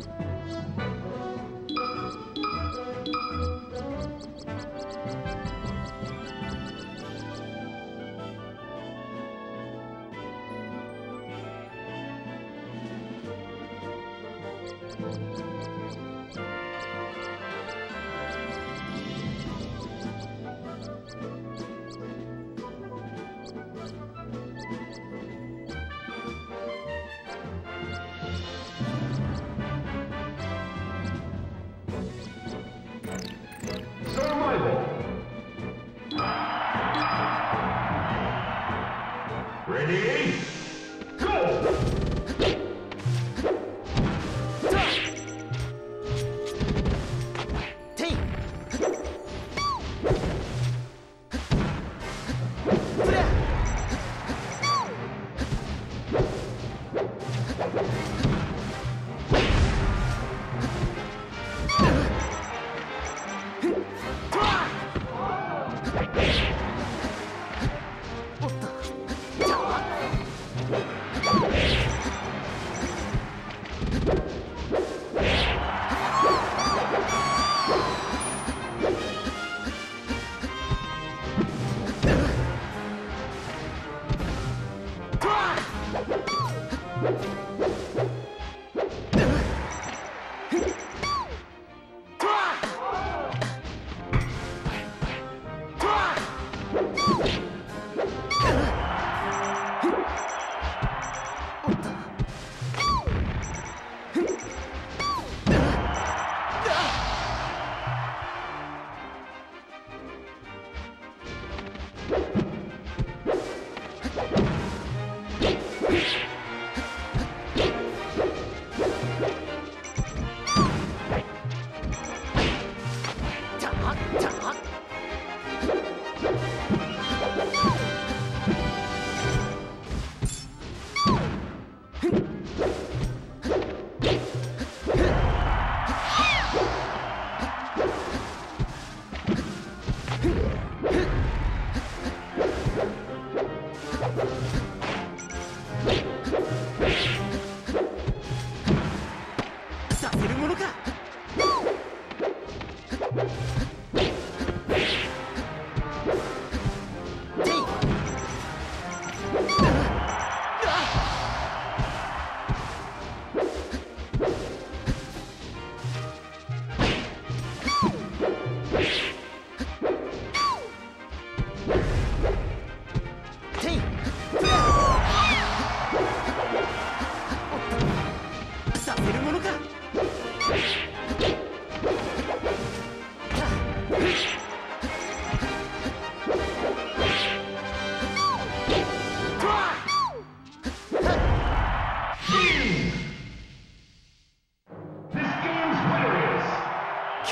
you Ready? you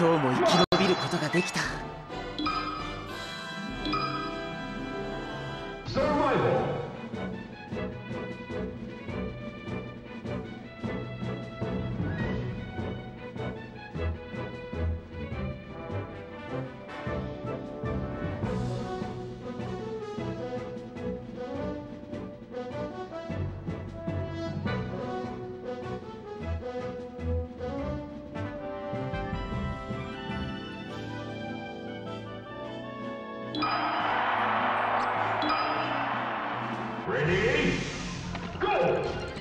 今日も生き延びることができた。Ready? Go!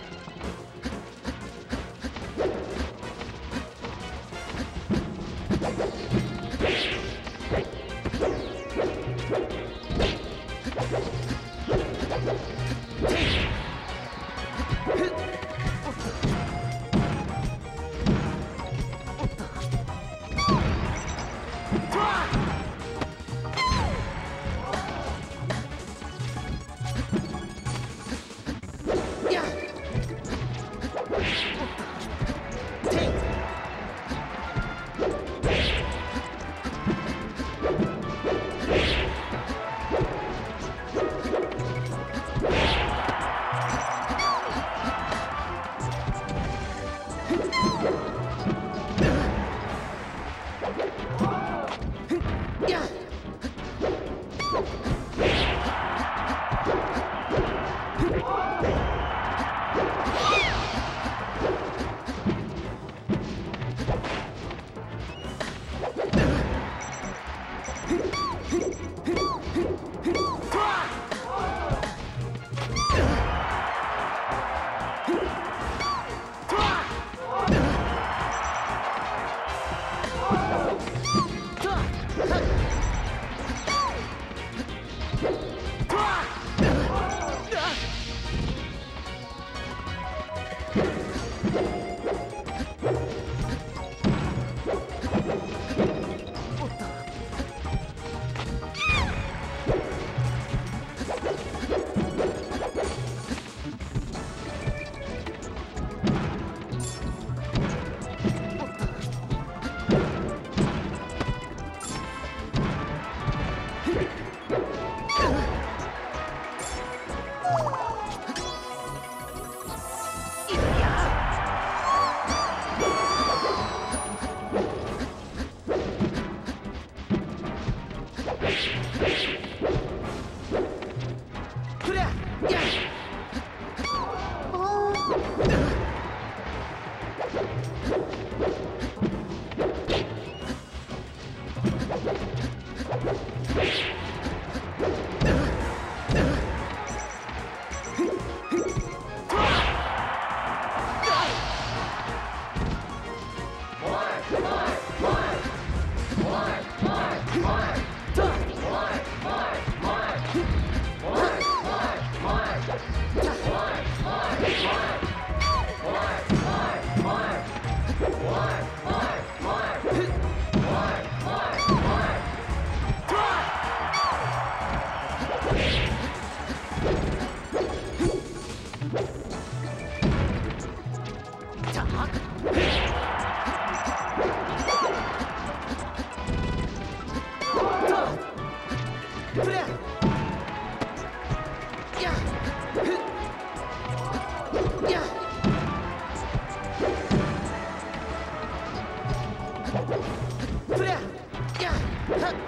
这样。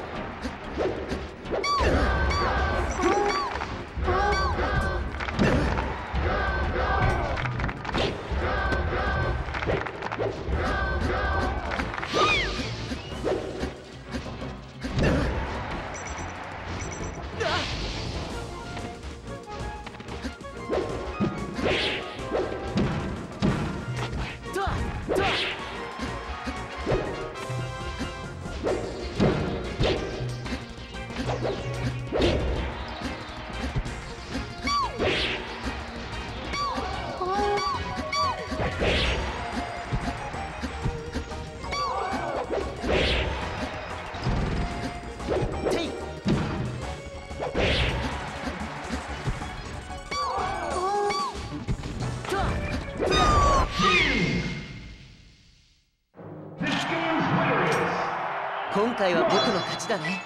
今回は僕の勝ちだね。